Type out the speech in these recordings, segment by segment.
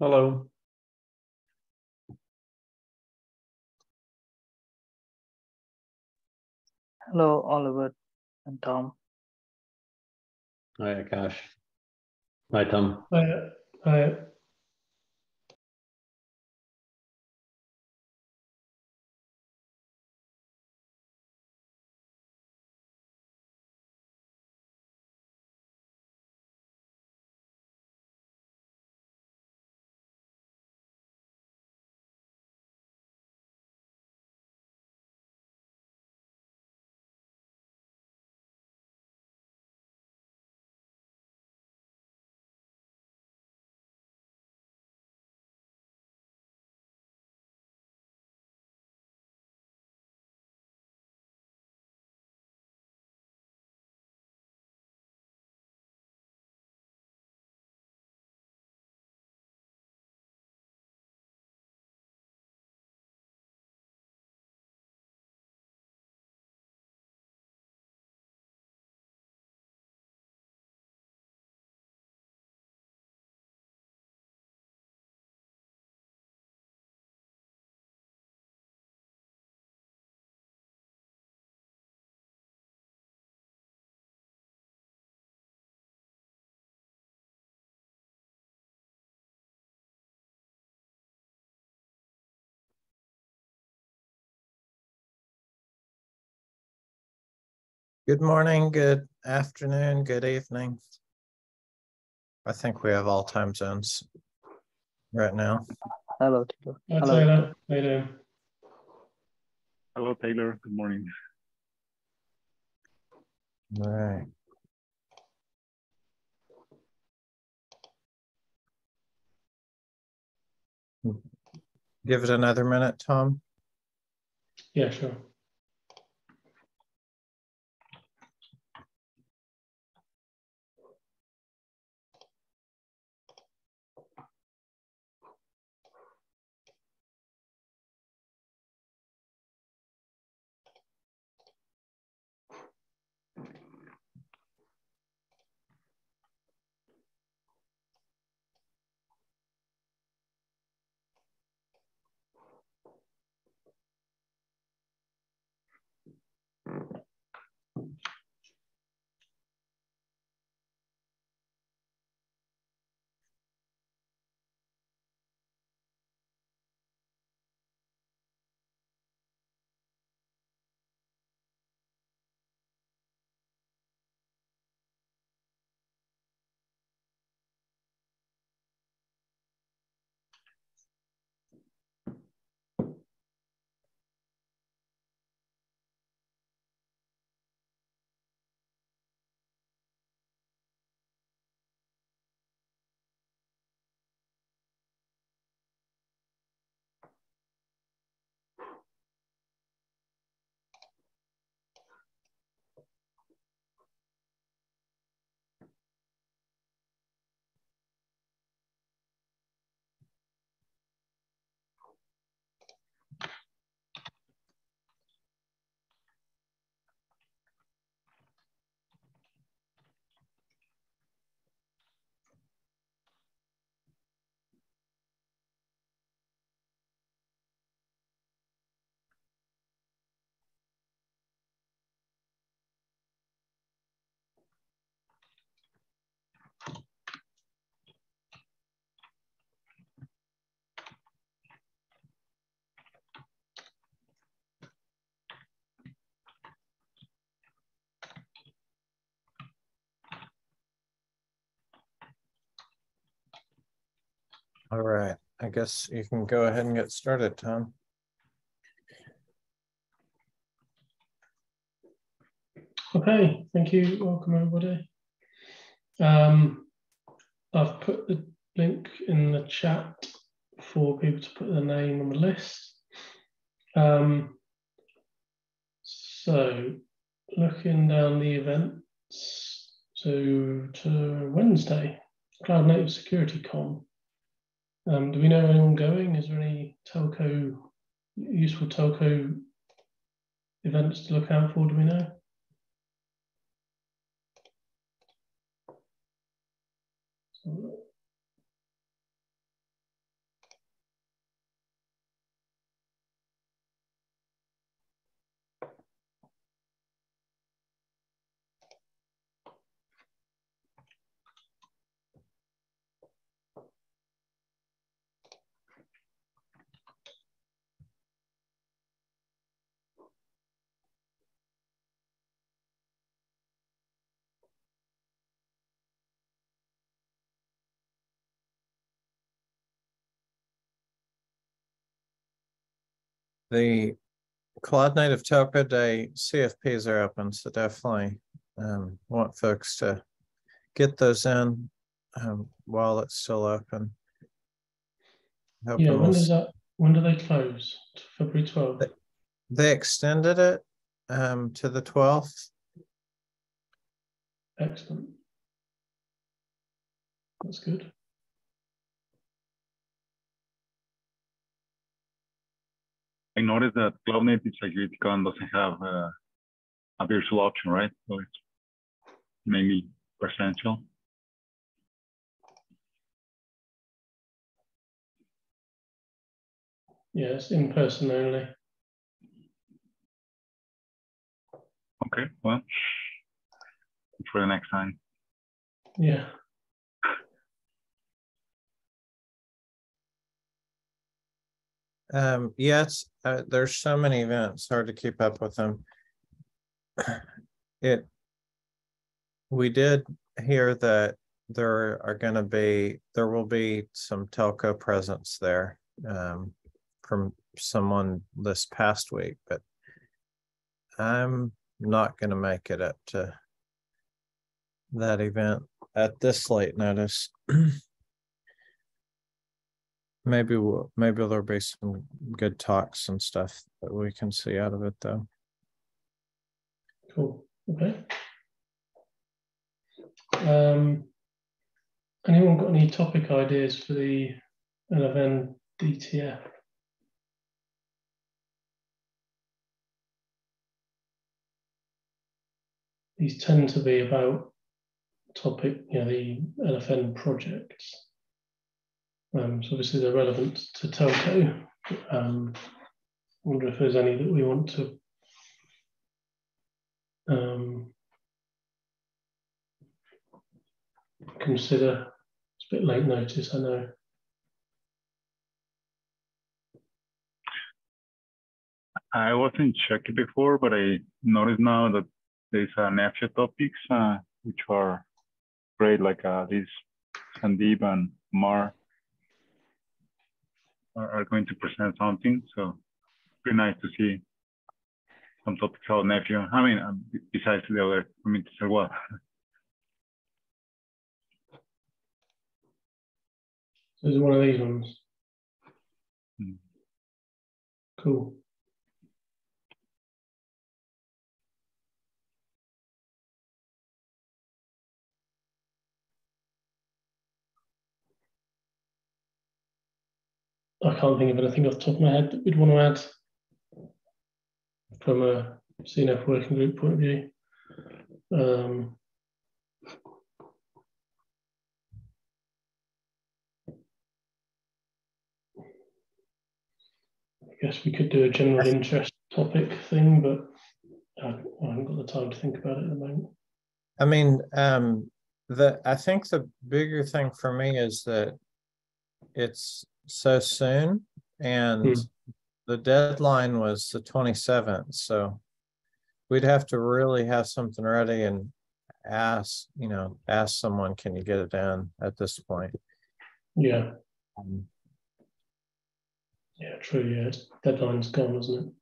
Hello. Hello, Oliver and Tom. Hi, Akash. Hi, Tom. Hi, hi. Good morning, good afternoon, good evening. I think we have all time zones right now. Hello, Taylor. Hi, Hello. Taylor. How? Hello, Taylor. Good morning. All right. Give it another minute, Tom. Yeah, sure. All right, I guess you can go ahead and get started, Tom. Okay, thank you. Welcome, everybody. Um, I've put the link in the chat for people to put their name on the list. Um, so, looking down the events, so to Wednesday, Cloud Native Security Con. Um, do we know anyone going? Is there any telco, useful telco events to look out for? Do we know? The Cloud Native Telco Day CFPs are open, so definitely um, want folks to get those in um, while it's still open. Hoping Yeah, when does that, when do they close? February twelfth? They extended it um, to the twelfth. Excellent. That's good. I noticed that Cloud Native Security Con doesn't have uh, a virtual option, right? So it's mainly presential. Yes, in person only. Okay, well, for the next time. Yeah. Um, yes, uh, there's so many events, hard to keep up with them. It, we did hear that there are gonna be, there will be some telco presence there, um, from someone this past week, but I'm not gonna make it up to that event at this late notice. Maybe we'll, maybe there'll be some good talks and stuff that we can see out of it though. Cool. Okay. Um, anyone got any topic ideas for the LFN DTF? These tend to be about topic, you know, the LFN projects. Um, so obviously they're relevant to telco. Um, wonder if there's any that we want to um, consider. It's a bit late notice, I know. I wasn't checking before, but I noticed now that there's an extra topics uh, which are great, like uh, this Sandeep and Mar are, are going to present something. So pretty nice to see some topics out next year. I mean, um, besides the other communities as well. So it's one of these ones. Hmm. Cool. I can't think of anything off the top of my head that we'd want to add from a CNF working group point of view. Um, I guess we could do a general interest topic thing, but I, haven't got the time to think about it at the moment. I mean, um, the, I think the bigger thing for me is that it's so soon and Hmm. the deadline was the twenty-seventh, so we'd have to really have something ready and ask, you know, ask someone, can you get it in at this point? Yeah, Um, yeah, true. Yeah, it's, deadline's gone, isn't it?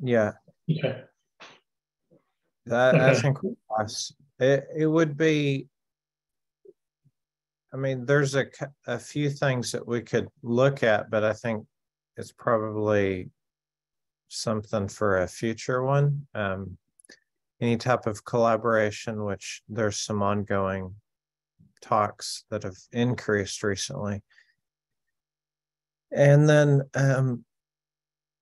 Yeah? Okay. That I Okay. think us, it it would be. I mean, there's a a few things that we could look at, but I think it's probably something for a future one. Um, any type of collaboration, which there's some ongoing talks that have increased recently. And then um,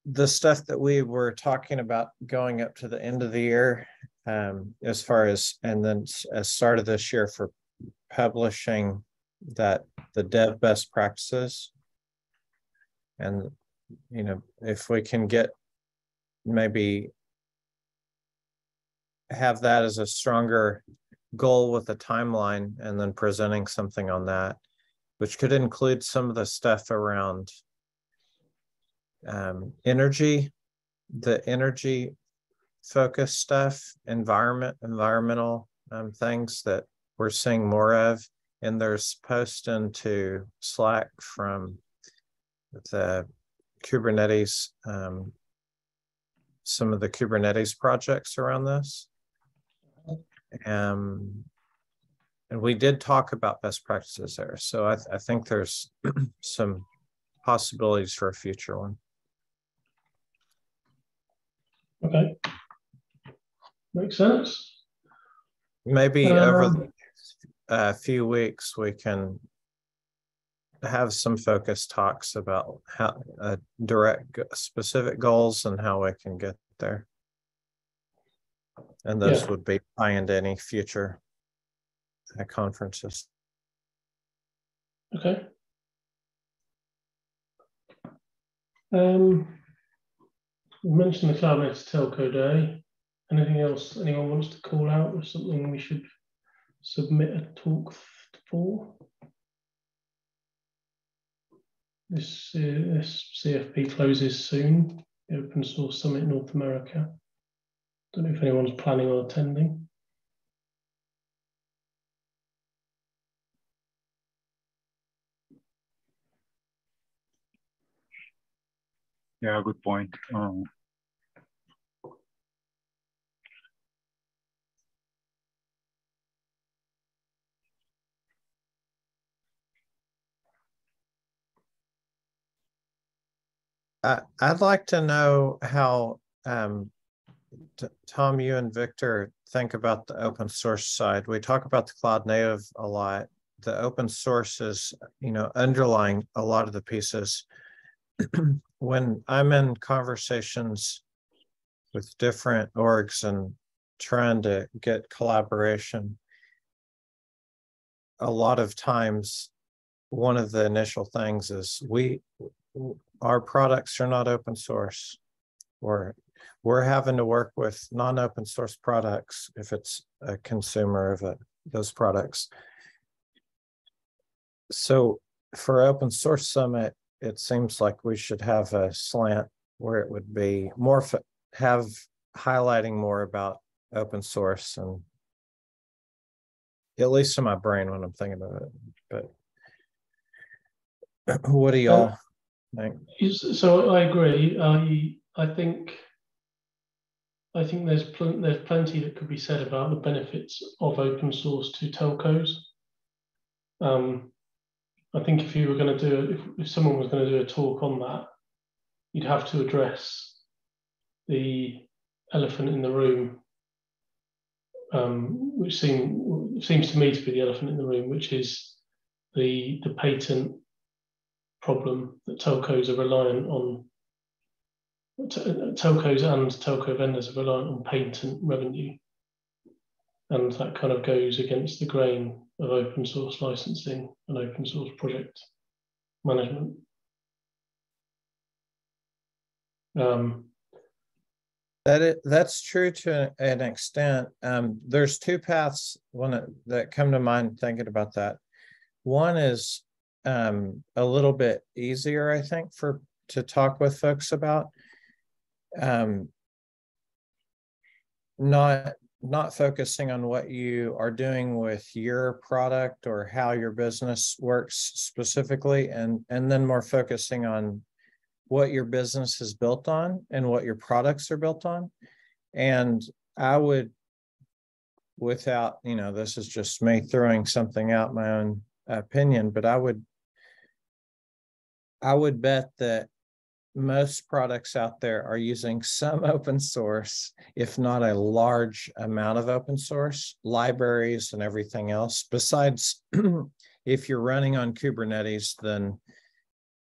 the stuff that we were talking about going up to the end of the year, um, as far as, and then as start of this year for publishing that the dev best practices. And, you know, if we can get maybe have that as a stronger goal with a timeline and then presenting something on that, which could include some of the stuff around um, energy, the energy focus stuff, environment, environmental um, things that we're seeing more of. And there's post into Slack from the Kubernetes um, some of the Kubernetes projects around this. Um, and we did talk about best practices there. So I, th- I think there's some possibilities for a future one. Okay. Makes sense. Maybe over Um, the uh, few weeks, we can have some focus talks about how uh, direct specific goals and how we can get there. And those Yeah. would be tie any future uh, conferences. Okay. Um, we mentioned the Cloud Native Telco Day. Anything else anyone wants to call out or something we should submit a talk for? This, uh, this CFP closes soon, the Open Source Summit North America. Don't know if anyone's planning on attending. Yeah, good point. Um, I, I'd like to know how, um, Tom, you and Victor think about the open source side. We talk about the cloud native a lot. The open source is, you know, underlying a lot of the pieces. when I'm in conversations with different orgs and trying to get collaboration, a lot of times, one of the initial things is we, our products are not open source. Or we're having to work with non-open source products if it's a consumer of those products. So for open source summit, it seems like we should have a slant where it would be more have highlighting more about open source and at least in my brain when I'm thinking about it. But what do y'all oh, So I agree. I I think I think there's pl- there's plenty that could be said about the benefits of open source to telcos. Um, I think if you were going to do if, if someone was going to do a talk on that, you'd have to address the elephant in the room, um, which seem, seems to me to be the elephant in the room, which is the the patent problem that telcos are reliant on. Telcos and telco vendors are reliant on patent revenue, and that kind of goes against the grain of open source licensing and open source project management. Um, That it, that's true to an extent. Um, there's two paths, one that come to mind thinking about that. One is um, a little bit easier, I think, for to talk with folks about. Um, not not focusing on what you are doing with your product or how your business works specifically, and and then more focusing on what your business is built on and what your products are built on. And I would, without, you know, this is just me throwing something out my own opinion, but I would, I would bet that most products out there are using some open source, if not a large amount of open source, libraries and everything else. Besides, if you're running on Kubernetes, then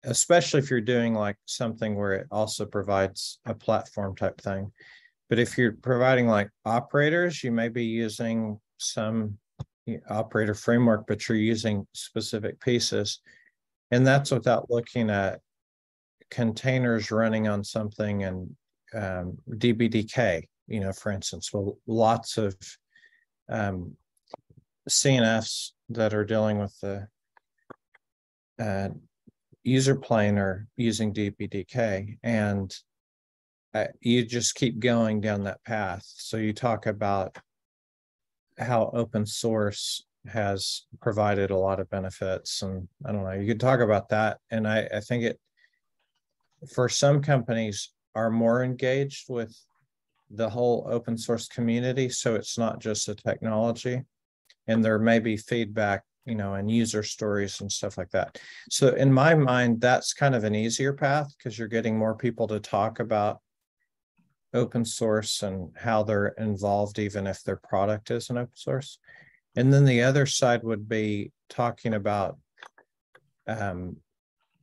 especially if you're doing like something where it also provides a platform type thing. But if you're providing like operators, you may be using some operator framework, but you're using specific pieces. And that's without looking at containers running on something and um, DPDK, you know, for instance, well, lots of um, CNFs that are dealing with the uh, user plane are using DPDK and uh, you just keep going down that path. So you talk about how open source has provided a lot of benefits and I don't know, you could talk about that. And I, I think it, for some companies are more engaged with the whole open source community. So it's not just a technology. And there may be feedback, you know, and user stories and stuff like that. So in my mind, that's kind of an easier path because you're getting more people to talk about open source and how they're involved, even if their product isn't open source. And then the other side would be talking about um,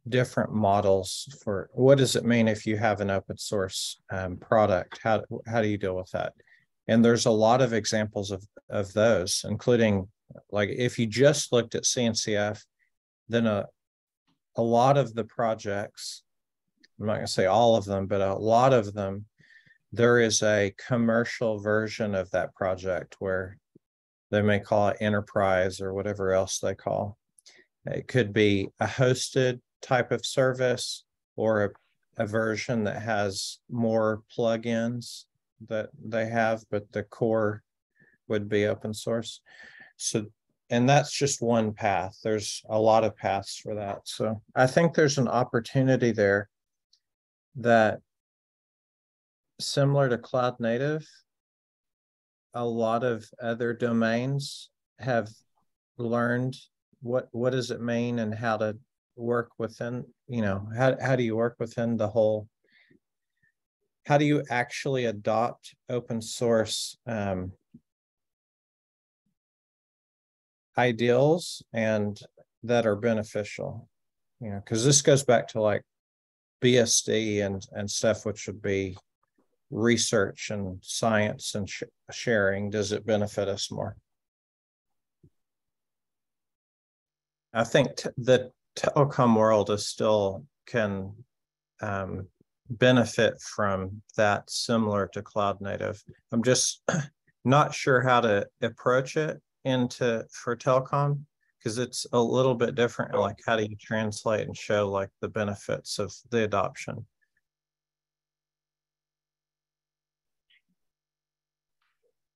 different models for what does it mean if you have an open source um, product? How, how do you deal with that? And there's a lot of examples of, of those, including like if you just looked at CNCF, then a, a lot of the projects, I'm not going to say all of them, but a lot of them, there is a commercial version of that project where they may call it enterprise or whatever else they call. It could be a hosted type of service or a, a version that has more plugins that they have, but the core would be open source. So, and that's just one path. There's a lot of paths for that. So I think there's an opportunity there that similar to cloud native, a lot of other domains have learned what what does it mean and how to work within you know how, how do you work within the whole how do you actually adopt open source um, ideals and that are beneficial? You know because this goes back to like bsd and and stuff which would be research and science and sh sharing does it benefit us more i think the telecom world is still can um, benefit from that similar to cloud native. I'm just not sure how to approach it into for telecom because it's a little bit different. Like how do you translate and show like the benefits of the adoption?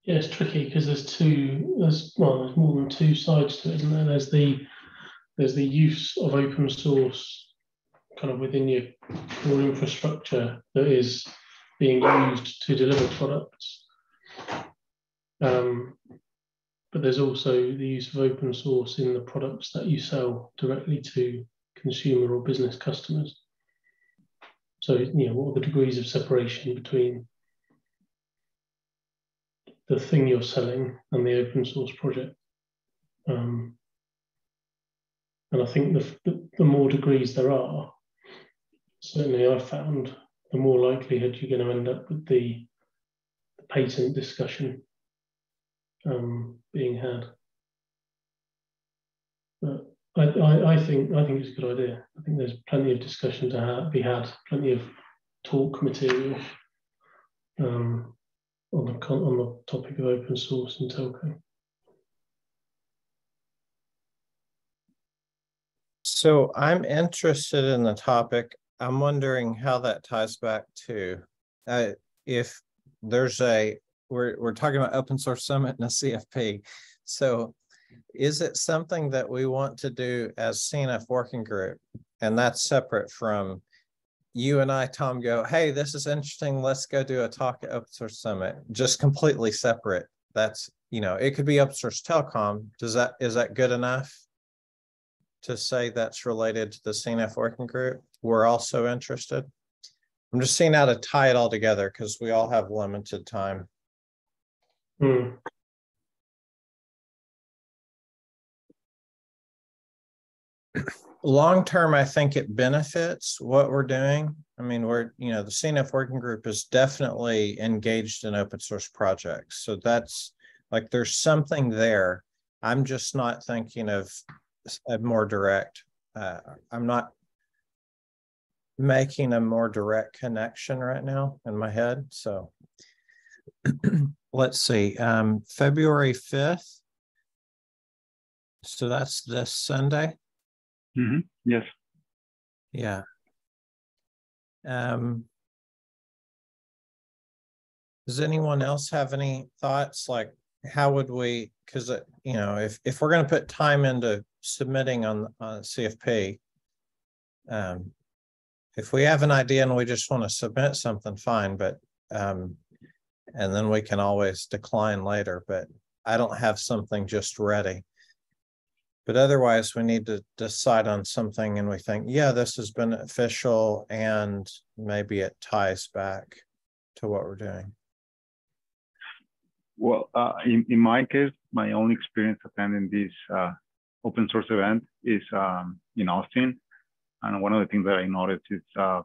Yeah, it's tricky because there's two. There's well, there's more than two sides to it, isn't there? There's the there's the use of open source kind of within your core infrastructure that is being used to deliver products. Um, but there's also the use of open source in the products that you sell directly to consumer or business customers. So, you know, what are the degrees of separation between the thing you're selling and the open source project? Um, and I think the, the, the more degrees there are, certainly I've found, the more likelihood you're going to end up with the, the patent discussion um, being had. But I, I, I, think I think it's a good idea. I think there's plenty of discussion to have, be had, plenty of talk material um, on the on the topic of open source and telco. So I'm interested in the topic. I'm wondering how that ties back to uh, if there's a we're we're talking about open source summit and a CFP. So is it something that we want to do as CNF working group? And that's separate from you and I, Tom, go, hey, this is interesting. Let's go do a talk at Open Source Summit. Just completely separate. That's, you know, it could be open source telecom. Does that is that good enough? to say that's related to the CNF working group, we're also interested. I'm just seeing how to tie it all together because we all have limited time. Hmm. Long term, I think it benefits what we're doing. I mean, we're, you know, the CNF working group is definitely engaged in open source projects. So that's like there's something there. I'm just not thinking of a more direct. Uh, I'm not making a more direct connection right now in my head. So let's see, um, February 5th. So that's this Sunday. Mm-hmm. Yes. Yeah. Um, does anyone else have any thoughts? Like, how would we? Because uh, you know, if if we're going to put time into submitting on, on CFP, um, if we have an idea and we just want to submit something, fine, but um, and then we can always decline later, but I don't have something just ready. But otherwise, we need to decide on something and we think, yeah, this is beneficial and maybe it ties back to what we're doing. Well, uh, in, in my case, my own experience attending this uh, open source event is um, in Austin. And one of the things that I noticed is uh,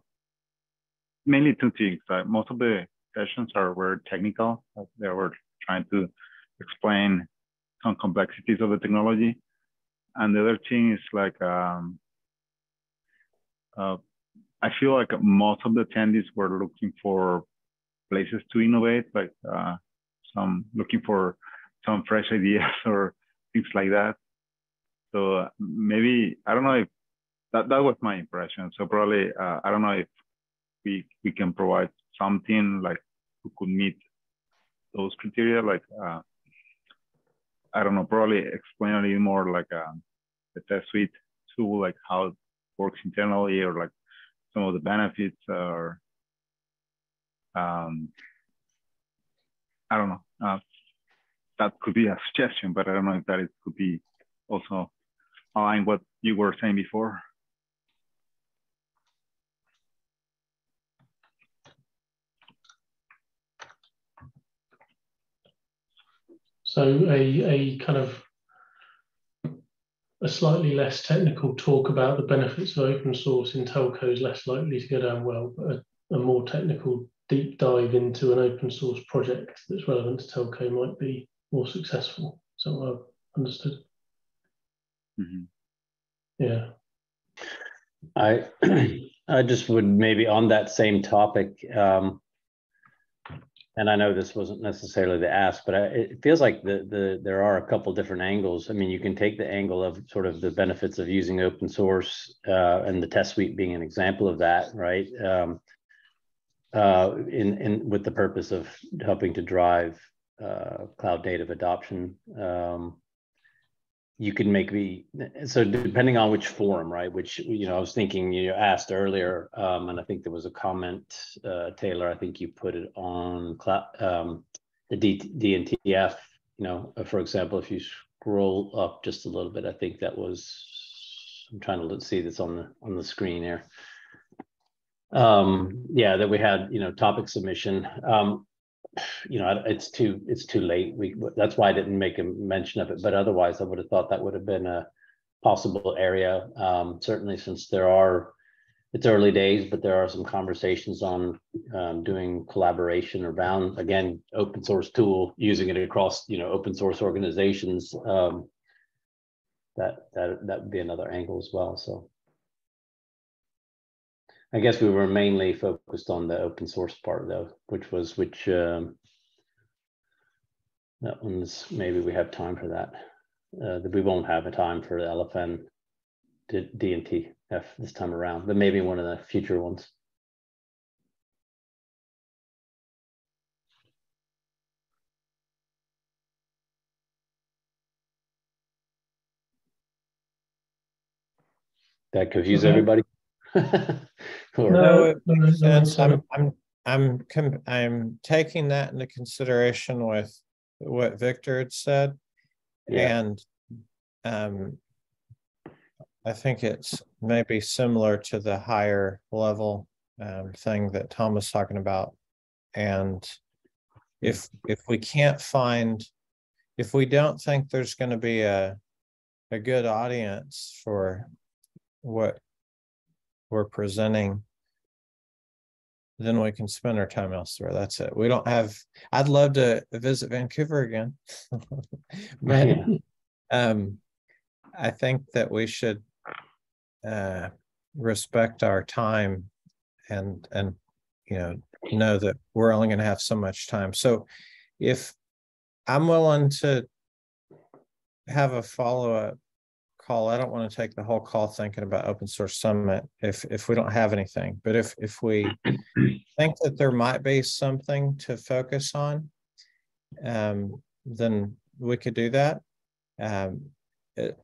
mainly two things. most of the sessions are very technical. They were trying to explain some complexities of the technology. And the other thing is like, um, uh, I feel like most of the attendees were looking for places to innovate, like uh, some looking for some fresh ideas or things like that. So uh, maybe I don't know if that that was my impression. So probably uh, I don't know if we we can provide something like who could meet those criteria, like uh, I don't know, probably explain a little more like uh, the test suite tool, like how it works internally, or like some of the benefits, or um, I don't know. Uh, that could be a suggestion, but I don't know if that it could be also align what you were saying before. So a, a kind of a slightly less technical talk about the benefits of open source in telco is less likely to go down well, but a, a more technical deep dive into an open source project that's relevant to telco might be more successful. So I've understood. Mm-hmm. Yeah. I I just would maybe on that same topic, um, and I know this wasn't necessarily the ask, but I, it feels like the the there are a couple different angles. I mean, you can take the angle of sort of the benefits of using open source uh, and the test suite being an example of that, right? Um, uh, in in with the purpose of helping to drive uh, cloud native adoption. Um, you can make me so depending on which forum, right? Which you know, I was thinking you asked earlier, um, and I think there was a comment, uh, Taylor. I think you put it on um, the D, DNTF. You know, uh, for example, if you scroll up just a little bit, I think that was. I'm trying to see this on the on the screen here. Um, yeah, that we had you know topic submission. Um, you know, it's too it's too late. We that's why I didn't make a mention of it. But otherwise, I would have thought that would have been a possible area. Um, certainly, since there are it's early days, but there are some conversations on um, doing collaboration around again open source tool, using it across you know open source organizations. Um, that that that would be another angle as well. So. I guess we were mainly focused on the open source part though, which was which um, that one's maybe we have time for that. Uh, that we won't have a time for the LFN D and T F this time around, but maybe one of the future ones. That confuse okay. everybody. no, it sense. I'm, I'm, I'm, I'm taking that into consideration with what Victor had said, yeah. and um, I think it's maybe similar to the higher level um, thing that Tom was talking about, and if if we can't find, if we don't think there's going to be a a good audience for what we're presenting, then we can spend our time elsewhere. That's it. We don't have, I'd love to visit Vancouver again. but yeah. um, I think that we should uh, respect our time and, and, you know, know that we're only going to have so much time. So if I'm willing to have a follow up call. I don't want to take the whole call thinking about open source summit if if we don't have anything. But if if we think that there might be something to focus on, um, then we could do that. Um,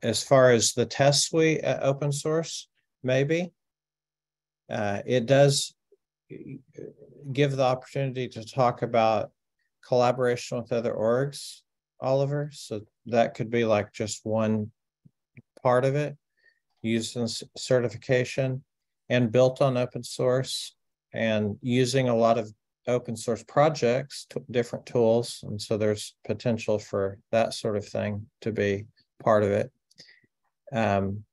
as far as the test suite at open source, maybe uh, it does give the opportunity to talk about collaboration with other orgs, Oliver. So that could be like just one part of it, using certification and built on open source and using a lot of open source projects, different tools. And so there's potential for that sort of thing to be part of it. Um,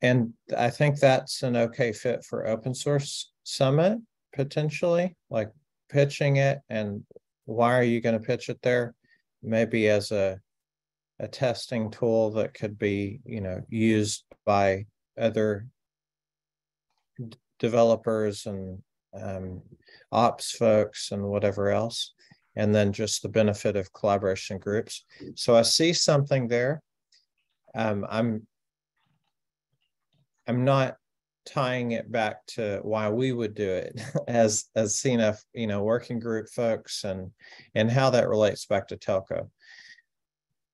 and I think that's an okay fit for open source summit potentially, like pitching it and why are you going to pitch it there? Maybe as a a testing tool that could be, you know, used by other developers and um, ops folks and whatever else. And then just the benefit of collaboration groups. So I see something there. Um, I'm I'm not tying it back to why we would do it as as CNF, you know, working group folks and and how that relates back to telco.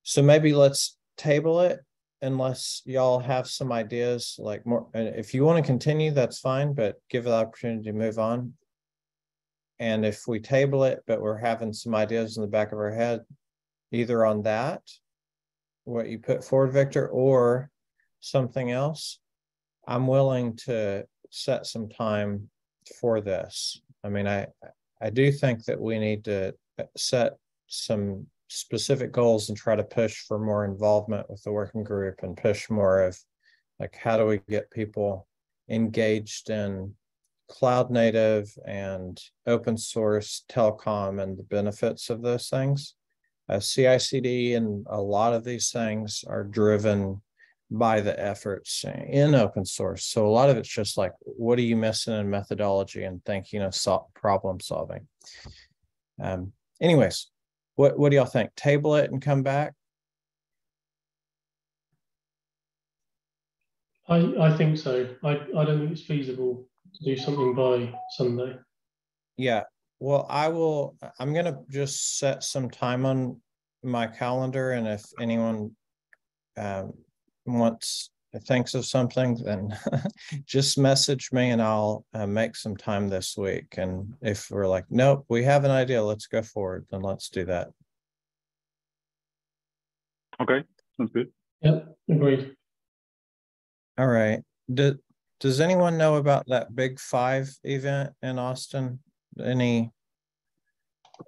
So maybe let's table it unless y'all have some ideas like more, and if you want to continue, that's fine, but give the opportunity to move on. And if we table it, but we're having some ideas in the back of our head, either on that, what you put forward, Victor, or something else, I'm willing to set some time for this. I mean, I, I do think that we need to set some specific goals and try to push for more involvement with the working group and push more of like, how do we get people engaged in cloud native and open source telecom and the benefits of those things? Uh, CICD and a lot of these things are driven by the efforts in open source. So a lot of it's just like, what are you missing in methodology and thinking of sol- problem solving? Um, anyways, what, what do y'all think? Table it and come back? I, I think so. I, I don't think it's feasible to do something by Sunday. Yeah, well, I will, I'm gonna just set some time on my calendar and if anyone um, wants, thinks of something, then just message me and I'll uh, make some time this week. And if we're like, nope, we have an idea, let's go forward, then let's do that. Okay, sounds good. Yep, agreed. All right. Do, does anyone know about that big five event in Austin? Any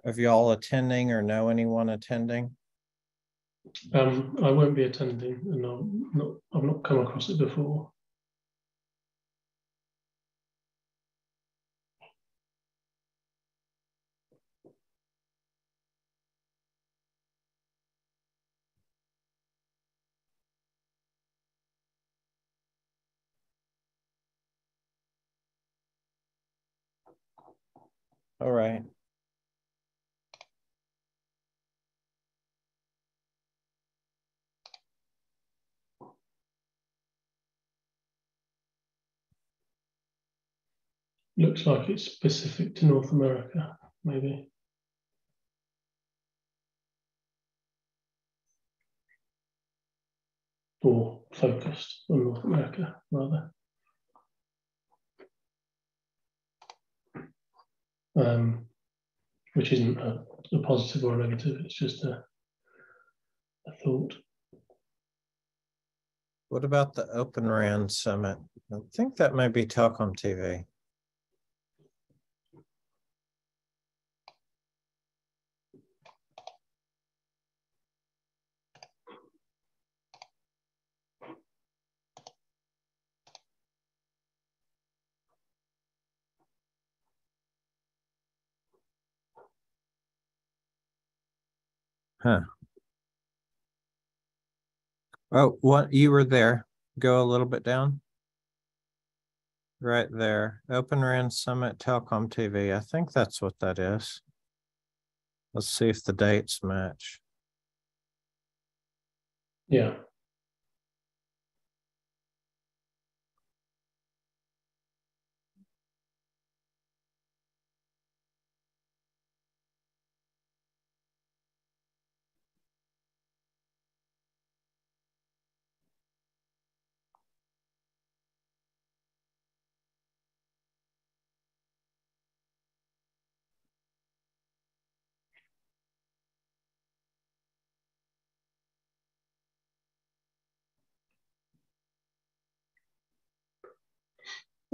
of y'all attending or know anyone attending? Um, I won't be attending, and I'm not. I've not come across it before. All right. Looks like it's specific to North America, maybe. Or focused on North America, rather. Um, which isn't a, a positive or a negative, it's just a, a thought. What about the Open RAN Summit? I think that might be TelecomTV. Huh. Oh, what, you were there. Go a little bit down. Right there, Open RAN Summit TelecomTV. I think that's what that is. Let's see if the dates match. Yeah.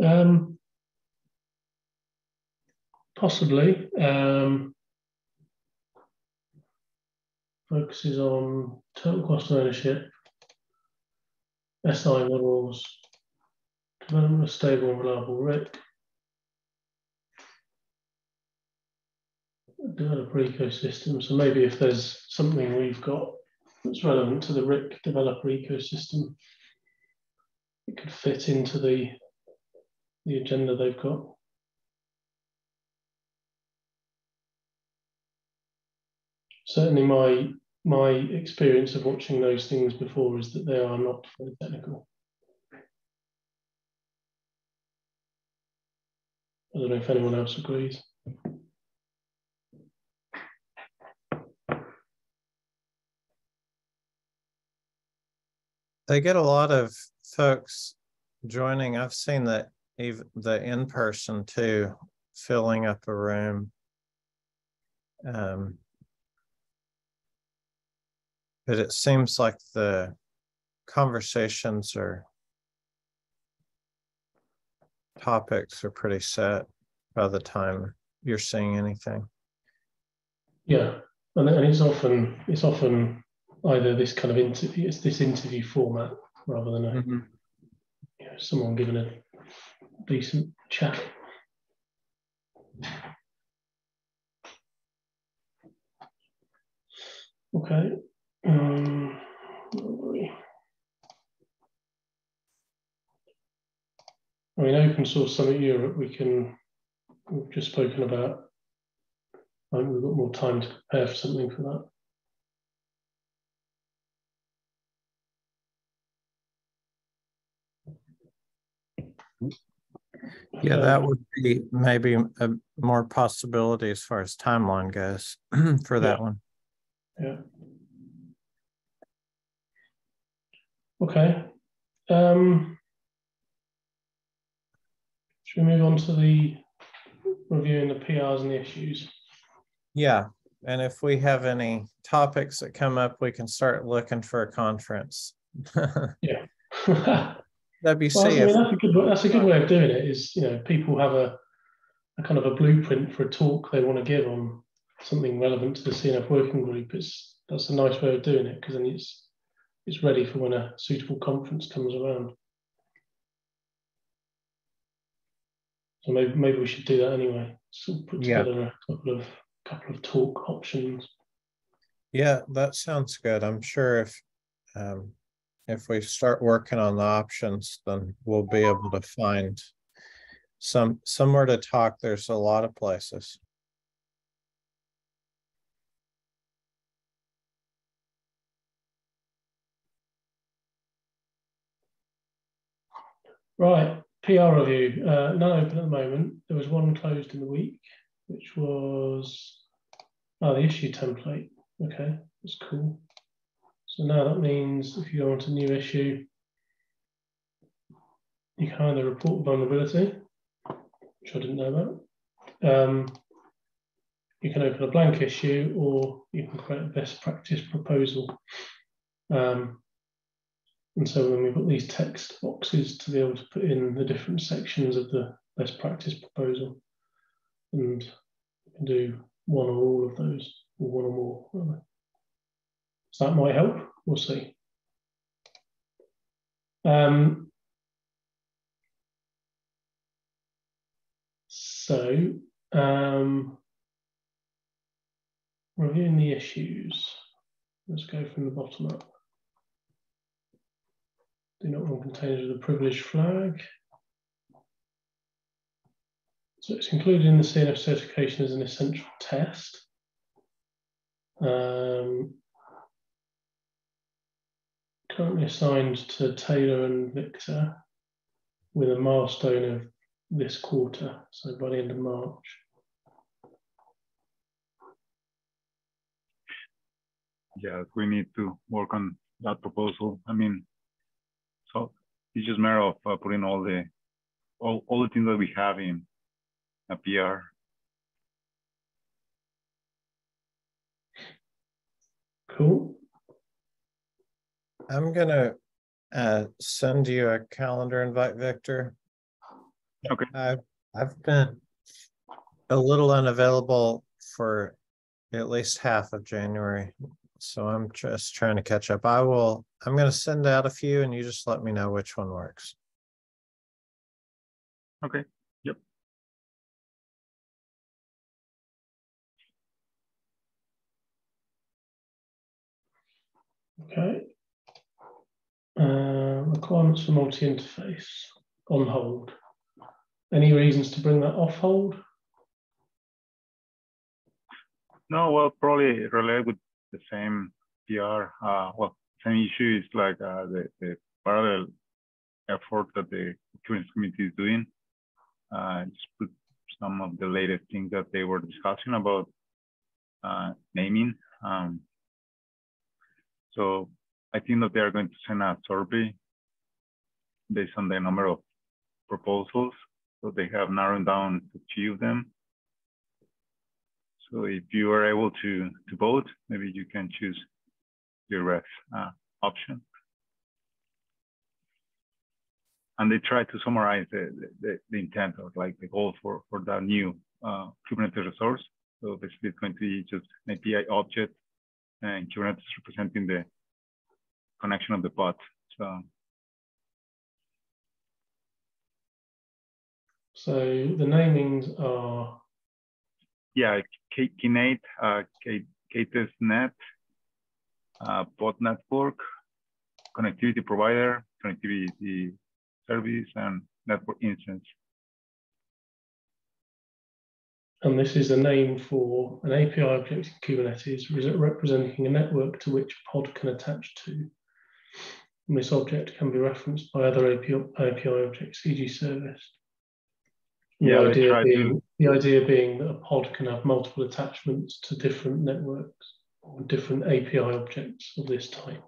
Um, possibly. Um, focuses on total cost of ownership, SI models, development of stable and reliable RIC, developer ecosystem. So maybe if there's something we've got that's relevant to the RIC developer ecosystem, it could fit into the the agenda they've got. Certainly, my my experience of watching those things before is that they are not very technical. I don't know if anyone else agrees. They get a lot of folks joining. I've seen that even the in person too, filling up a room. Um, but it seems like the conversations or topics are pretty set by the time you're seeing anything. Yeah, and, and it's often it's often either this kind of interview, it's this interview format rather than a, Mm-hmm. you know, someone giving a decent chat. Okay. Um? I mean, Open Source Summit Europe, we can, we've just spoken about. I think we've got more time to prepare for something for that. Yeah, that would be maybe a more possibility as far as timeline goes for that one. Yeah. Okay. Um, should we move on to the reviewing the PRs and the issues? Yeah, and if we have any topics that come up, we can start looking for a conference. well, I WC, mean, that's a good that's a good way of doing it. Is you know people have a, a kind of a blueprint for a talk they want to give on something relevant to the CNF working group. It's that's a nice way of doing it because then it's it's ready for when a suitable conference comes around. So maybe maybe we should do that anyway. So put Yeah. together a couple of couple of talk options. yeah, that sounds good. I'm sure if um, if we start working on the options, then we'll be able to find some somewhere to talk. There's a lot of places. Right, PR review. Uh, none open at the moment. There was one closed in the week, which was oh, the issue template. Okay, that's cool. So now that means if you go onto new issue, you can either report vulnerability, which I didn't know about. Um, you can open a blank issue, or you can create a best practice proposal. Um, and so then we've got these text boxes to be able to put in the different sections of the best practice proposal. And you can do one or all of those, or one or more. rather. That might help. We'll see. Um, so, um, reviewing the issues. Let's go from the bottom up. Do not want containers with a privileged flag. So it's included in the CNF certification as an essential test. Um, currently assigned to Taylor and Victor with a milestone of this quarter, so by the end of March. Yes, we need to work on that proposal. I mean, so it's just a matter of uh, putting all the all, all the things that we have in a PR. Cool. I'm gonna uh, send you a calendar invite, Victor. Okay. I've, I've been a little unavailable for at least half of January. So I'm just trying to catch up. I will, I'm gonna send out a few and you just let me know which one works. Okay. Yep. Okay. Uh, requirements for multi-interface on hold. Any reasons to bring that off hold? No, well, probably related with the same PR. Uh, well, same issue is like uh, the, the parallel effort that the Kubernetes community is doing. Uh, just put some of the latest things that they were discussing about uh, naming. Um, so I think that they are going to send a survey based on the number of proposals. So they have narrowed down a few of them. So if you are able to, to vote, maybe you can choose your ref uh, option. And they try to summarize the, the, the, intent or like the goal for, for that new uh, Kubernetes resource. So basically it's going to be just an API object and Kubernetes representing the connection of the pod. So So the namings are yeah, Kinate, uh, Net, uh, Pod Network, connectivity provider, connectivity service, and network instance. And this is a name for an API object in Kubernetes representing a network to which pod can attach to. And this object can be referenced by other API, API objects, e.g. service. Yeah, the idea, being, the idea being that a pod can have multiple attachments to different networks or different API objects of this type.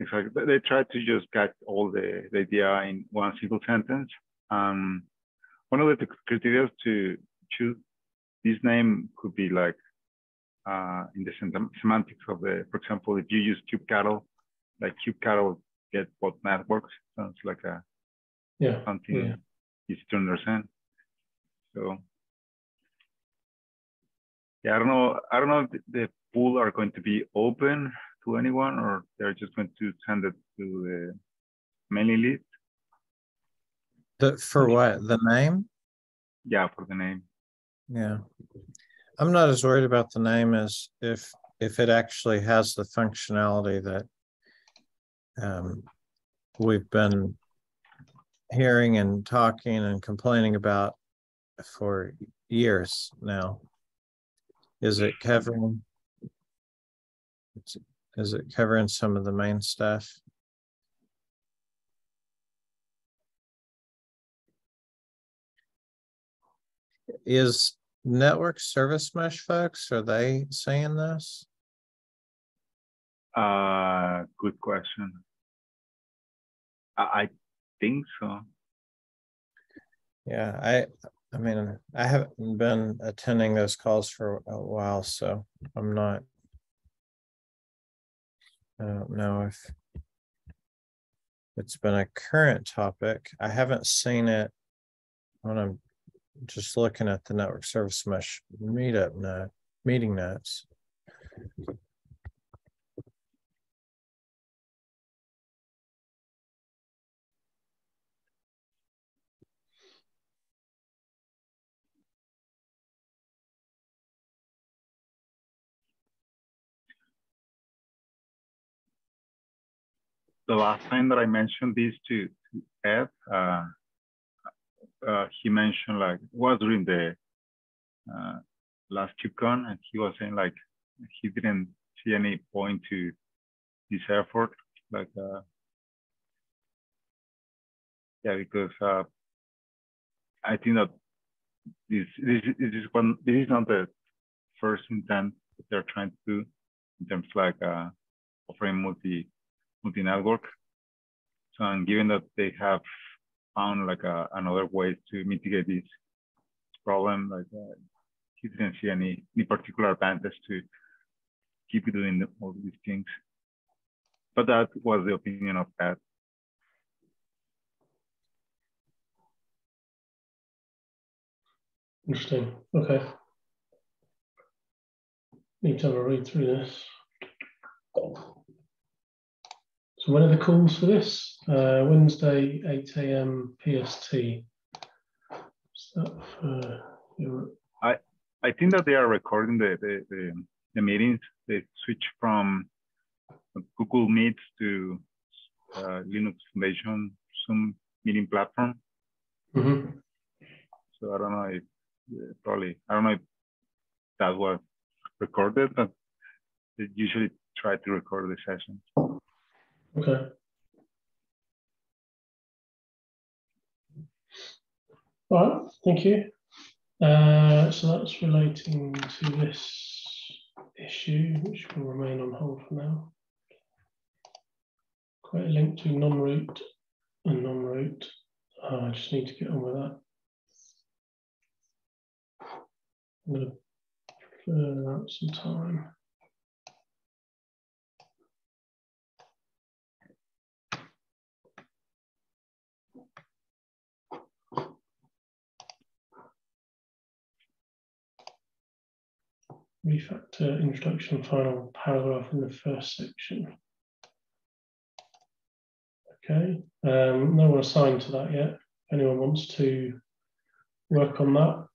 In fact, They tried to just get all the, the idea in one single sentence. Um, one of the criteria to choose this name could be like uh, in the semantics of the, for example, if you use kubectl, like kubectl get both networks, sounds like a yeah something yeah. easy to understand. So yeah, I don't know. I don't know if the pool are going to be open to anyone or they're just going to send it to the mailing list. The, for what? The name? Yeah, for the name. Yeah. I'm not as worried about the name as if if it actually has the functionality that um, we've been hearing and talking and complaining about for years now. Is it covering? Is it covering some of the main stuff? Is network service mesh folks, are they saying this? Uh, good question. I, think so. Yeah, I I mean I haven't been attending those calls for a while, so I'm not I don't know if it's been a current topic. I haven't seen it when I'm just looking at the network service mesh meetup note, meeting notes. The last time that I mentioned this to, Ed, uh, uh, he mentioned like was during the uh, last KubeCon, and he was saying like he didn't see any point to this effort, like uh, yeah, because uh, I think that this this, this is one this is not the first intent that they're trying to do in terms of like uh, offering multi multi-network. So, and given that they have found like a, another way to mitigate this problem, like uh, he didn't see any, any particular advantage to keep doing all these things. But that was the opinion of Pat. Interesting. Okay. Need to have a read through this. So when are the calls for this? Uh, Wednesday, 8 a.m. PST. Is that for Europe? I I think that they are recording the the, the, the meetings. They switch from Google Meets to uh, Linux Foundation Zoom meeting platform. Mhm. So I don't know if uh, probably I don't know if that was recorded, but they usually try to record the session. Okay. All right, thank you. Uh, so that's relating to this issue, which will remain on hold for now. Quite a link to non-root and non-root. Oh, I just need to get on with that. I'm going to clear out some time. Refactor introduction final paragraph in the first section. Okay, um, no one assigned to that yet. If anyone wants to work on that,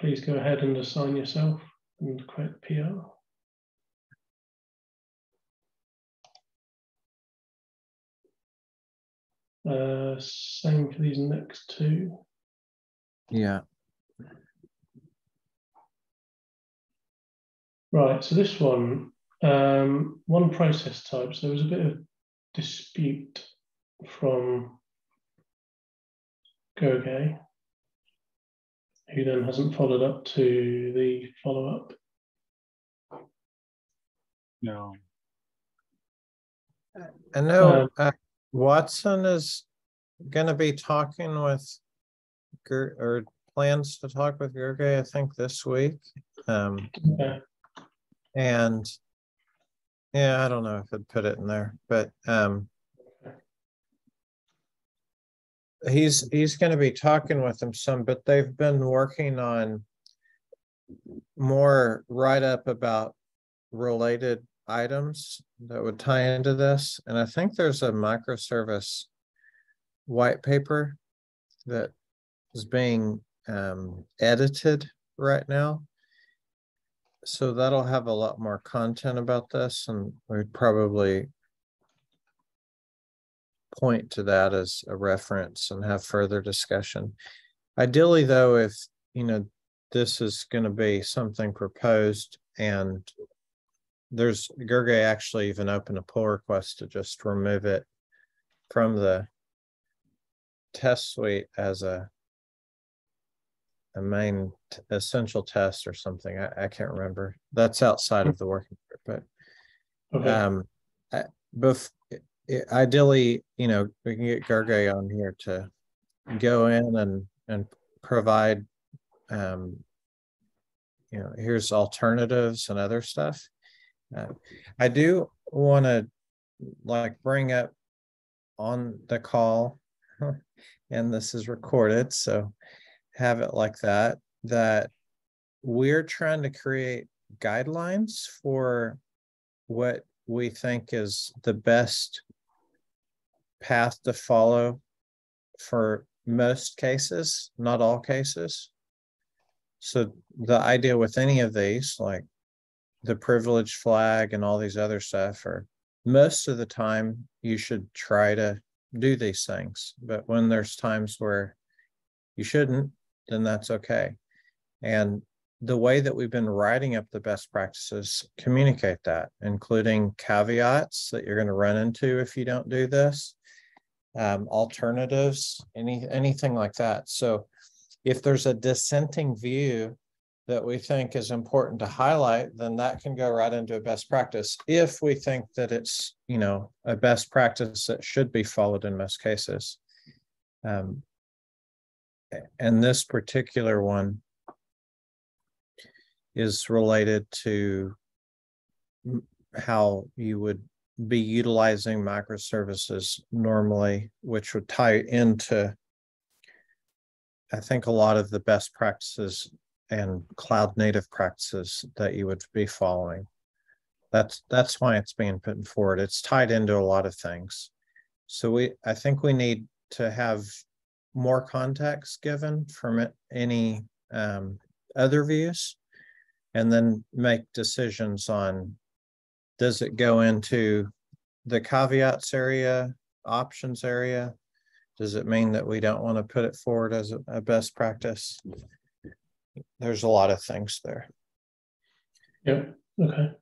please go ahead and assign yourself and create PR. Uh, same for these next two. Yeah. Right, so this one, um, one process type. So there was a bit of dispute from Gergely, who then hasn't followed up to the follow up. No. I know Um, uh, Watson is gonna be talking with Ger, or plans to talk with Gergely, I think this week. Um, Okay. And yeah, I don't know if I'd put it in there, but um he's he's gonna be talking with them some, but they've been working on more write-up about related items that would tie into this. And I think there's a microservice white paper that is being um, edited right now. So that'll have a lot more content about this and we'd probably point to that as a reference and have further discussion. Ideally, though, if, you know, this is going to be something proposed and there's Gergely actually even opened a pull request to just remove it from the test suite as a a main essential test or something. I, I can't remember. That's outside of the working group, but Okay. um, I- i- ideally, you know, we can get Gergely on here to go in and, and provide, um, you know, here's alternatives and other stuff. Uh, I do want to like bring up on the call, and this is recorded, so have it like that, that we're trying to create guidelines for what we think is the best path to follow for most cases, not all cases. So the idea with any of these, like the privilege flag and all these other stuff, are most of the time you should try to do these things. But when there's times where you shouldn't, then that's okay. And the way that we've been writing up the best practices communicate that, including caveats that you're going to run into if you don't do this, um, alternatives, any anything like that. So, if there's a dissenting view that we think is important to highlight, then that can go right into a best practice. If we think that it's you know a best practice that should be followed in most cases. Um, and this particular one is related to how you would be utilizing microservices normally, which would tie into I think a lot of the best practices and cloud native practices that you would be following. That's that's why it's being put forward. It's tied into a lot of things. So we I think we need to have more context given from any um, other views and then make decisions on does it go into the caveats area, options area? Does it mean that we don't want to put it forward as a, a best practice? There's a lot of things there. Yeah. Okay.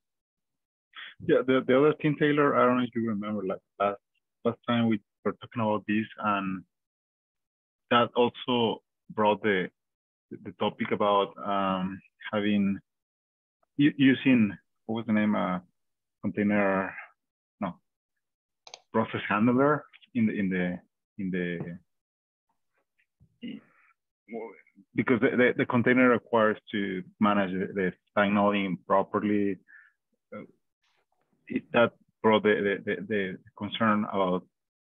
Yeah. The, the other thing, Taylor, I don't know if you remember, like last last time we were talking about this, and that also brought the the topic about um, having using what was the name uh, container no process handler in the in the in the because the, the, the container requires to manage the, the signaling properly. Uh, it, that brought the, the, the concern about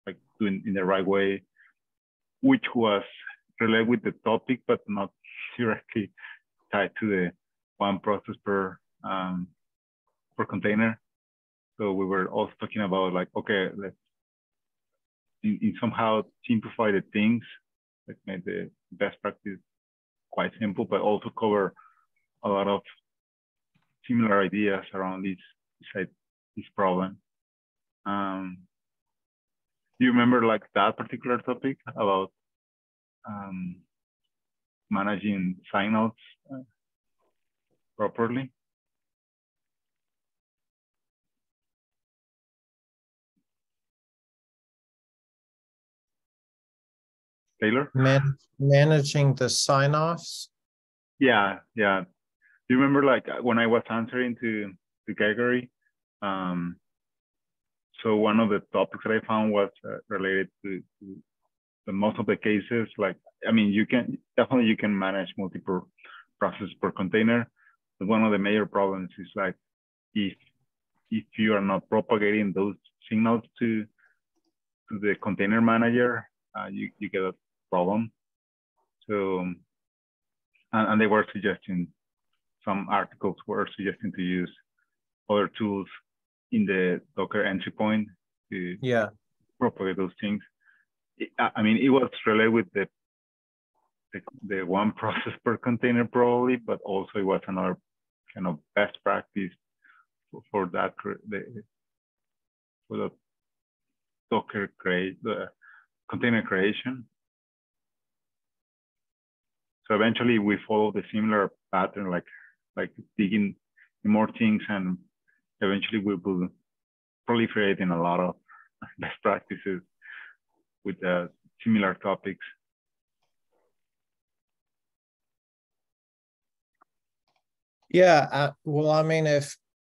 like doing in the right way which was related with the topic but not directly tied to the one process per um, per container. So we were also talking about like, okay, let's in, in somehow simplify the things, like make the best practice quite simple, but also cover a lot of similar ideas around this this problem. Um, do you remember like that particular topic about um, managing signals uh, properly? Taylor? Man managing the sign-offs? Yeah, yeah. Do you remember like when I was answering to, to Gregory? Um, so one of the topics that I found was uh, related to, to the most of the cases, like, I mean, you can, definitely you can manage multiple processes per container, But one of the major problems is like if if you are not propagating those signals to to the container manager, uh, you, you get a problem. So, and, and they were suggesting, some articles were suggesting to use other tools in the Docker entry point to yeah. propagate those things. I mean, it was related with the, the, the one process per container probably, but also it was another kind of best practice for, for that the, for the Docker create the container creation. So eventually we follow the similar pattern, like like digging more things, and eventually we will proliferate in a lot of best practices with uh, similar topics. Yeah, uh, well, I mean, if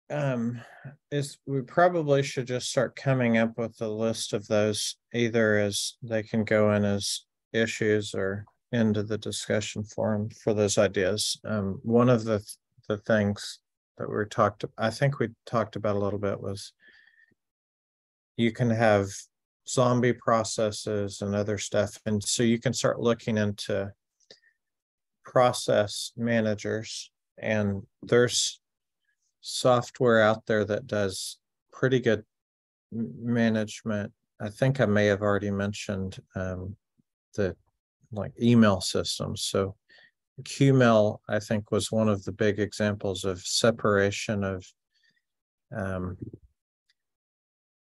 um, is we probably should just start coming up with a list of those either as they can go in as issues or into the discussion forum for those ideas. Um, one of the the things that we talked, I think we talked about a little bit was you can have zombie processes and other stuff, and so you can start looking into process managers and there's software out there that does pretty good management. I think I may have already mentioned um, the like email systems. So QMail, I think, was one of the big examples of separation of um,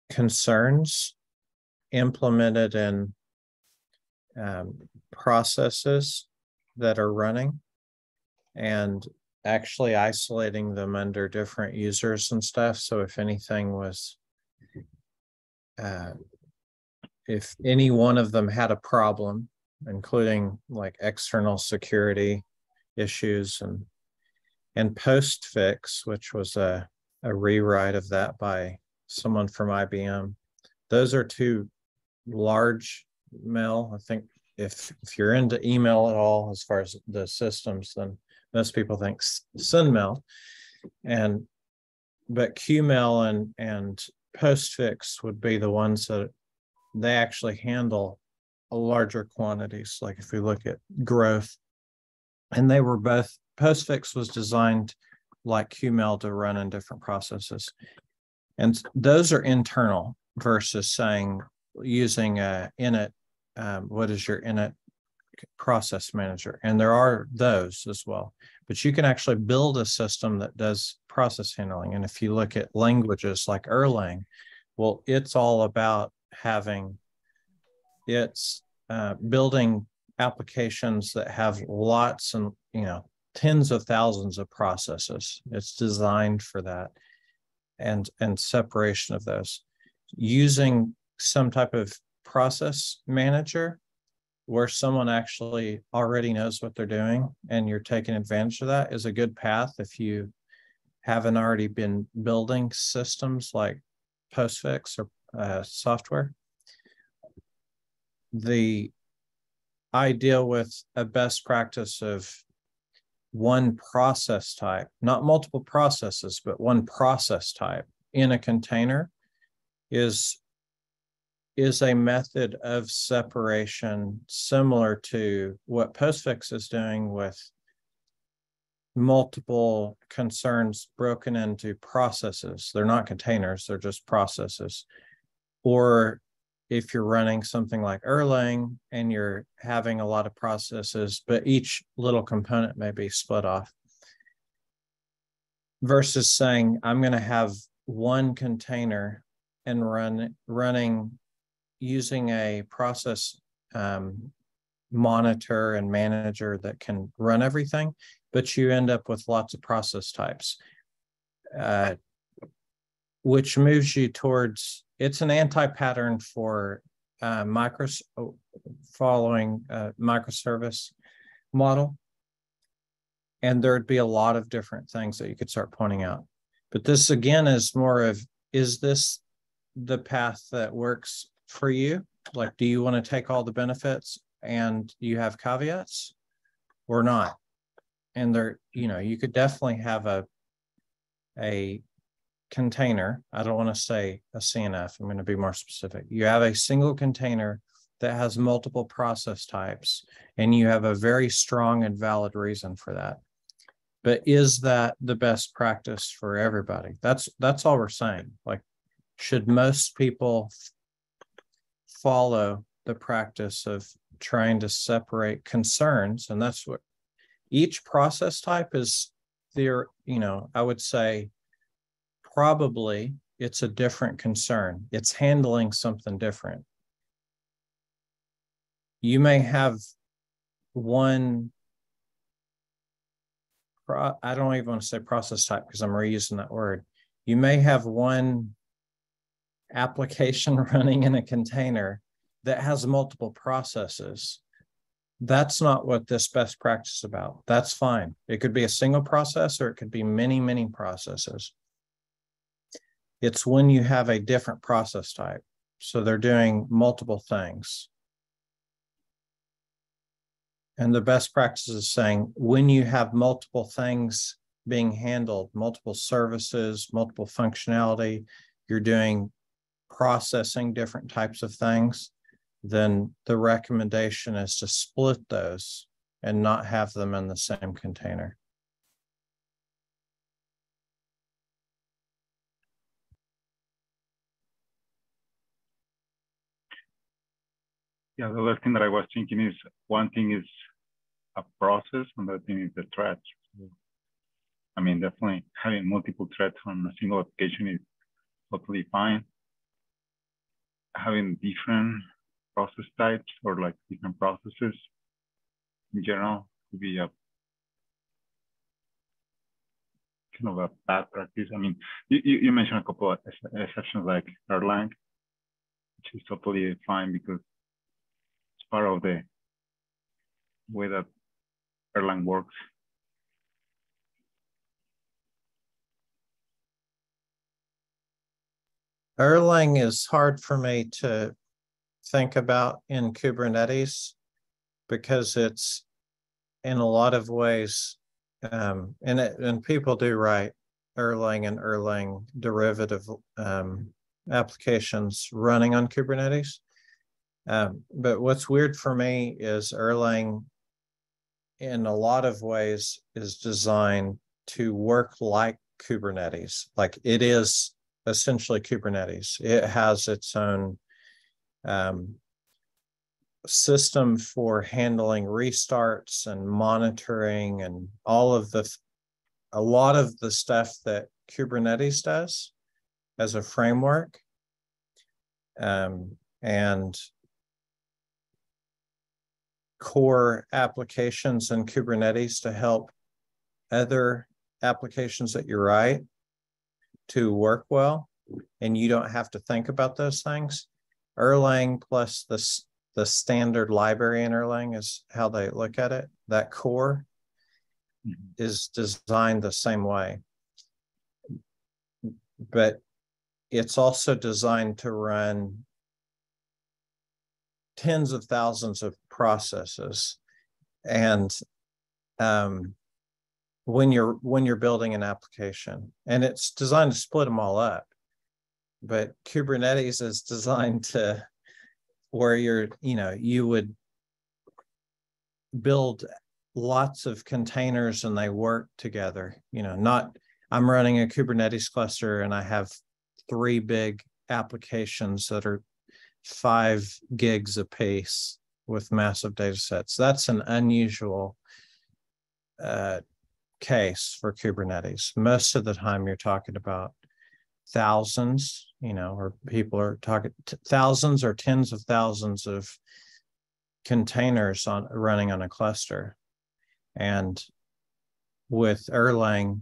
concerns implemented in um, processes that are running and actually isolating them under different users and stuff. So if anything was, uh, if any one of them had a problem, including like external security issues and and postfix, which was a, a rewrite of that by someone from IBM. Those are two large mail. I think if if you're into email at all as far as the systems, then most people think SendMail, and but QMail and and Postfix would be the ones that they actually handle larger quantities, like if we look at growth. And they were both, postfix was designed like QMail to run in different processes. And those are internal versus saying, using a init, um, what is your init process manager? And there are those as well. But you can actually build a system that does process handling. And if you look at languages like Erlang, well, it's all about having it's uh, building applications that have lots and you know tens of thousands of processes. It's designed for that, and and separation of those using some type of process manager where someone actually already knows what they're doing and you're taking advantage of that is a good path if you haven't already been building systems like postfix or uh, software the idea with a best practice of one process type, not multiple processes, but one process type in a container is is a method of separation similar to what Postfix is doing with multiple concerns broken into processes. They're not containers, they're just processes. Or if you're running something like Erlang and you're having a lot of processes, but each little component may be split off. Versus saying, I'm going to have one container and run running using a process um, monitor and manager that can run everything, but you end up with lots of process types. Uh, which moves you towards it's an anti-pattern for uh, micros following uh, microservice model. And there'd be a lot of different things that you could start pointing out. But this again is more of is this the path that works for you? Like, do you want to take all the benefits and you have caveats or not? And there, you know, you could definitely have a a container, I don't want to say a CNF, I'm going to be more specific. You have a single container that has multiple process types, and you have a very strong and valid reason for that. But is that the best practice for everybody? That's that's all we're saying. Like, should most people follow the practice of trying to separate concerns? And that's what each process type is there, you know, I would say probably it's a different concern. It's handling something different. You may have one, I don't even want to say process type because I'm reusing that word. You may have one application running in a container that has multiple processes. That's not what this best practice is about. That's fine. It could be a single process or it could be many, many processes. It's when you have a different process type. So they're doing multiple things. And the best practice is saying when you have multiple things being handled, multiple services, multiple functionality, you're doing processing different types of things, then the recommendation is to split those and not have them in the same container. Yeah, the other thing that I was thinking is one thing is a process, and another thing is the threads. I mean, definitely having multiple threads on a single application is totally fine. Having different process types or like different processes in general could be a kind of a bad practice. I mean, you, you mentioned a couple of exceptions like Erlang, which is totally fine because part of the way that Erlang works. Erlang is hard for me to think about in Kubernetes because it's in a lot of ways, um, and it, and people do write Erlang and Erlang derivative um, applications running on Kubernetes. Um, but what's weird for me is Erlang, in a lot of ways, is designed to work like Kubernetes. Like it is essentially Kubernetes. It has its own um, system for handling restarts and monitoring and all of the a lot of the stuff that Kubernetes does as a framework. Um, and core applications in Kubernetes to help other applications that you write to work well. And you don't have to think about those things. Erlang plus the, the standard library in Erlang is how they look at it. That core mm-hmm. is designed the same way. But it's also designed to run tens of thousands of processes. And um, when you're when you're building an application and it's designed to split them all up but kubernetes is designed to where you're you know you would build lots of containers and they work together. You know not i'm running a kubernetes cluster and i have three big applications that are five gigs a piece with massive data sets. That's an unusual uh, case for Kubernetes. Most of the time, you're talking about thousands, you know, or people are talking thousands or tens of thousands of containers on running on a cluster. And with Erlang,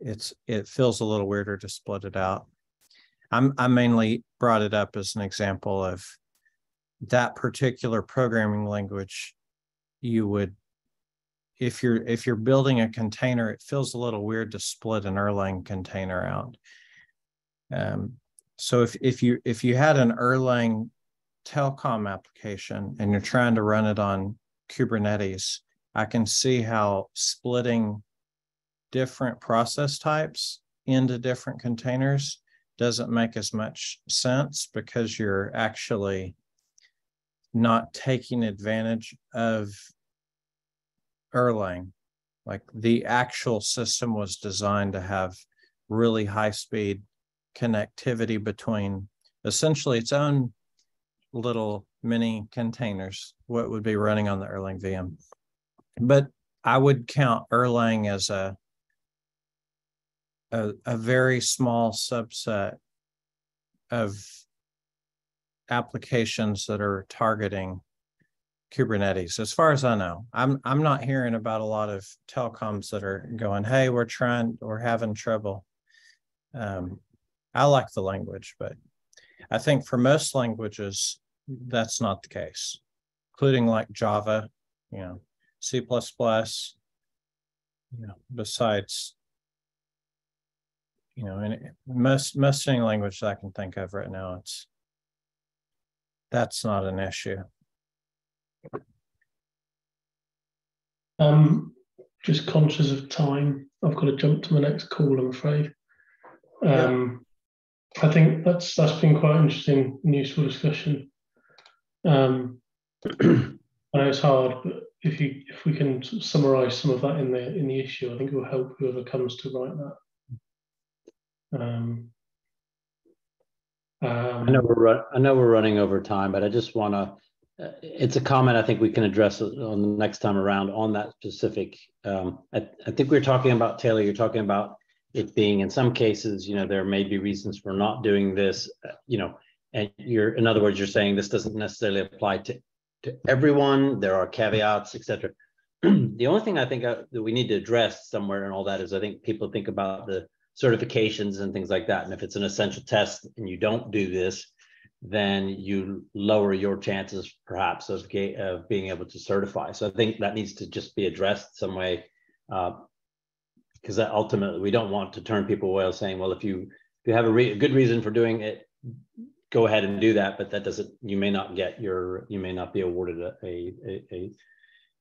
it's it feels a little weirder to split it out. I'm I mainly brought it up as an example of that particular programming language. You would, if you're if you're building a container, it feels a little weird to split an Erlang container out. Um, so if if you if you had an Erlang telecom application and you're trying to run it on Kubernetes, I can see how splitting different process types into different containers doesn't make as much sense because you're actually not taking advantage of Erlang. Like the actual system was designed to have really high speed connectivity between essentially its own little mini containers, what would be running on the Erlang VM. But I would count Erlang as a a, a very small subset of applications that are targeting Kubernetes. As far as I know, I'm I'm not hearing about a lot of telecoms that are going, "Hey, we're trying, we're having trouble." Um, I like the language, but I think for most languages, that's not the case, including like Java, you know, C++. You know, besides you know, and most most any language that I can think of right now, it's that's not an issue. Um, just conscious of time, I've got to jump to my next call. I'm afraid. Um, yeah. I think that's that's been quite interesting and useful discussion. Um, I know it's hard, but if you if we can summarise some of that in the in the issue, I think it will help whoever comes to write that. Um, um, I know we're run, I know we're running over time, but I just want to. Uh, it's a comment I think we can address on the next time around on that specific. Um, I, I think we we're talking about Taylor. You're talking about it being in some cases, you know, there may be reasons for not doing this. Uh, you know, and you're in other words, you're saying this doesn't necessarily apply to to everyone. There are caveats, etc. the only thing I think uh, that we need to address somewhere and all that is I think people think about the certifications and things like that. And if it's an essential test and you don't do this, then you lower your chances perhaps of, of being able to certify. So I think that needs to just be addressed some way because uh, ultimately we don't want to turn people away saying, well, if you if you have a, re- a, good reason for doing it, go ahead and do that. But that doesn't you may not get your you may not be awarded a a a a,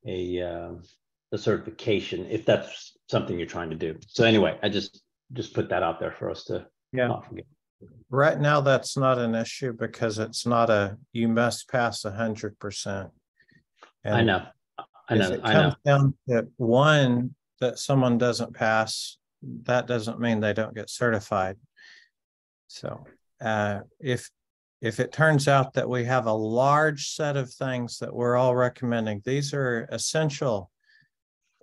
a, uh, a certification if that's something you're trying to do. So anyway, I just just put that out there for us to yeah. not forget. right now, that's not an issue because it's not a, you must pass a hundred percent. I know, I know, it I know. comes down to one that someone doesn't pass, that doesn't mean they don't get certified. So, uh, if, if it turns out that we have a large set of things that we're all recommending, these are essential.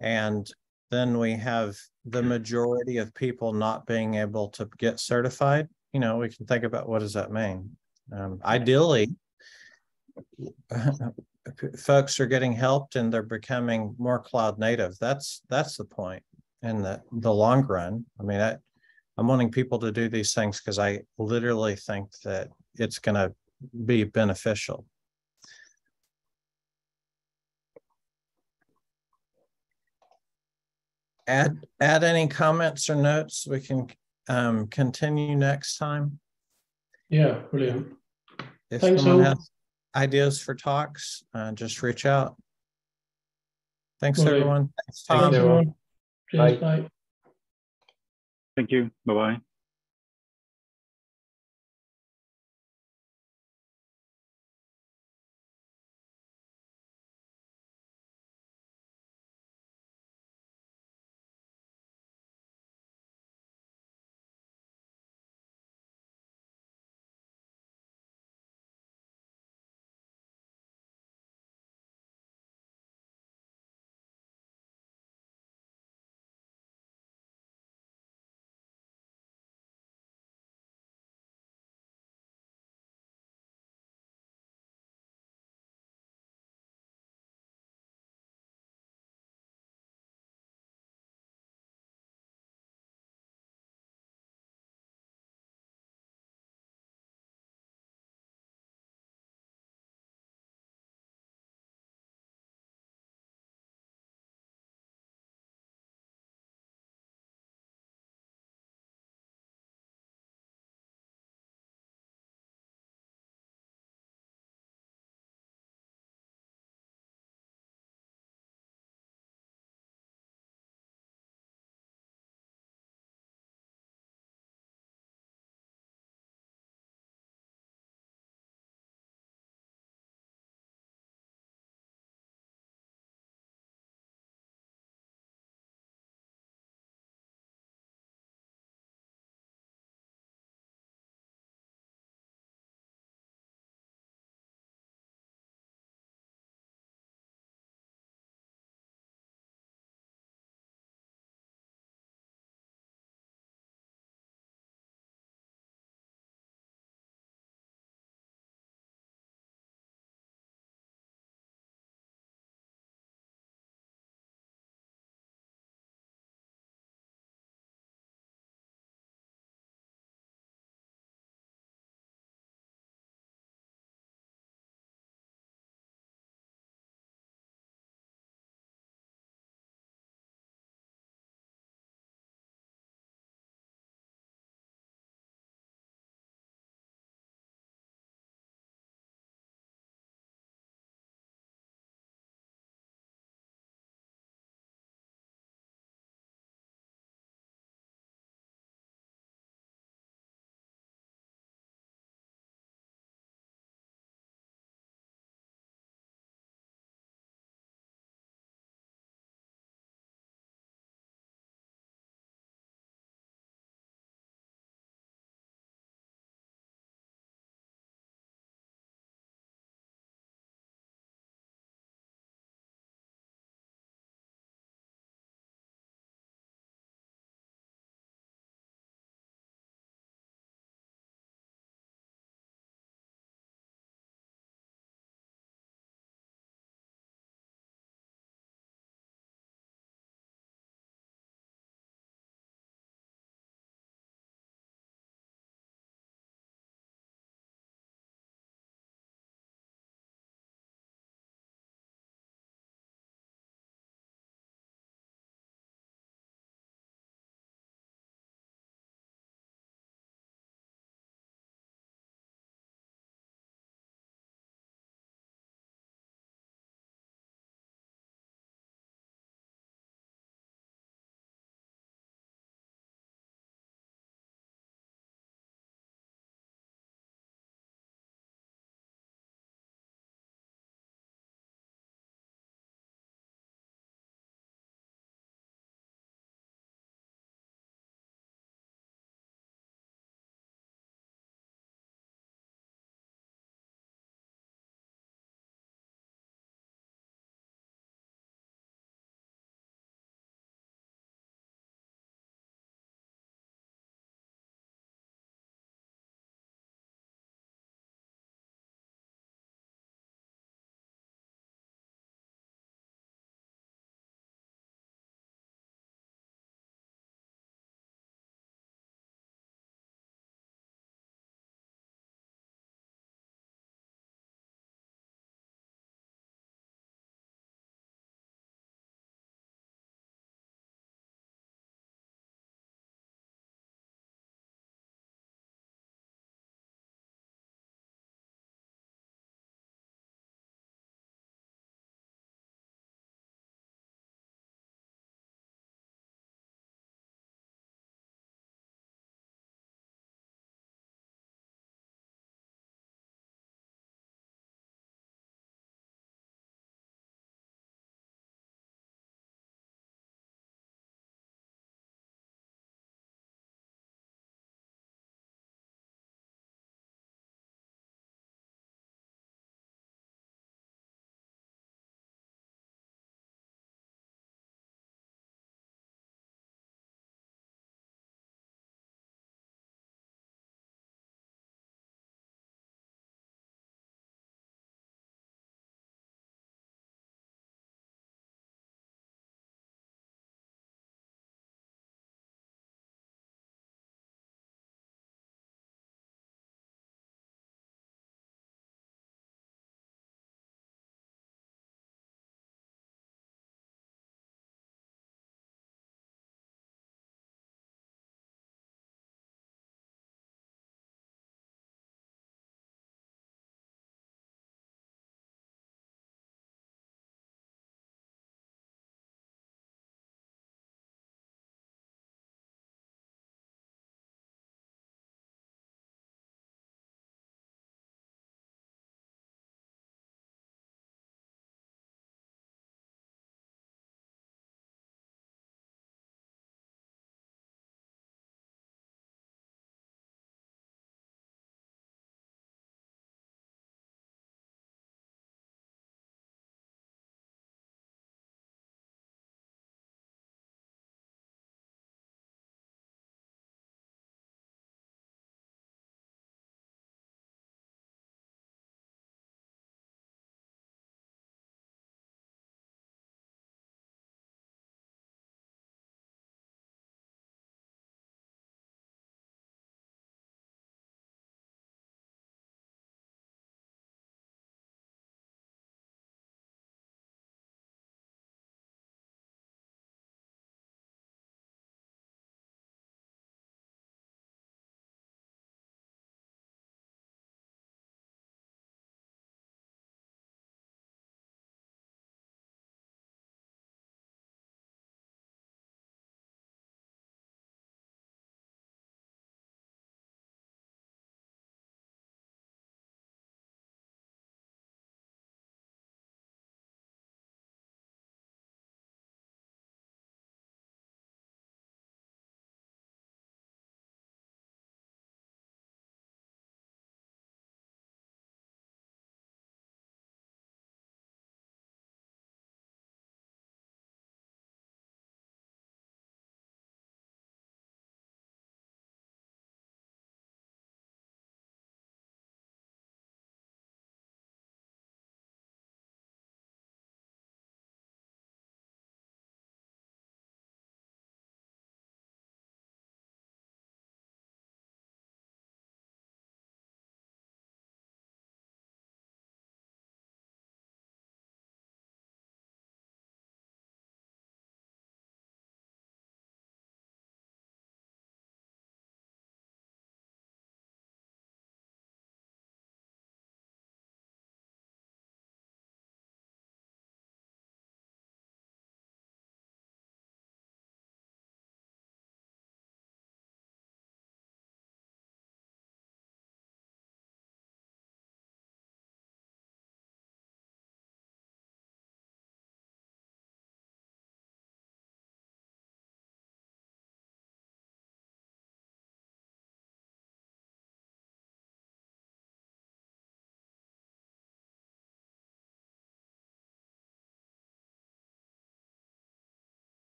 And then we have the majority of people not being able to get certified, you know, we can think about what does that mean? Um, ideally, folks are getting helped and they're becoming more cloud native. That's, that's the point in the, the long run. I mean, I, I'm wanting people to do these things because I literally think that it's gonna be beneficial. Add, add any comments or notes, we can um continue next time. Yeah, brilliant. If Thanks, someone all. has ideas for talks, uh, just reach out. Thanks, Will everyone. Thanks, Tom. Thanks, you. everyone. Cheers, Bye. bye. Thank you. Bye bye.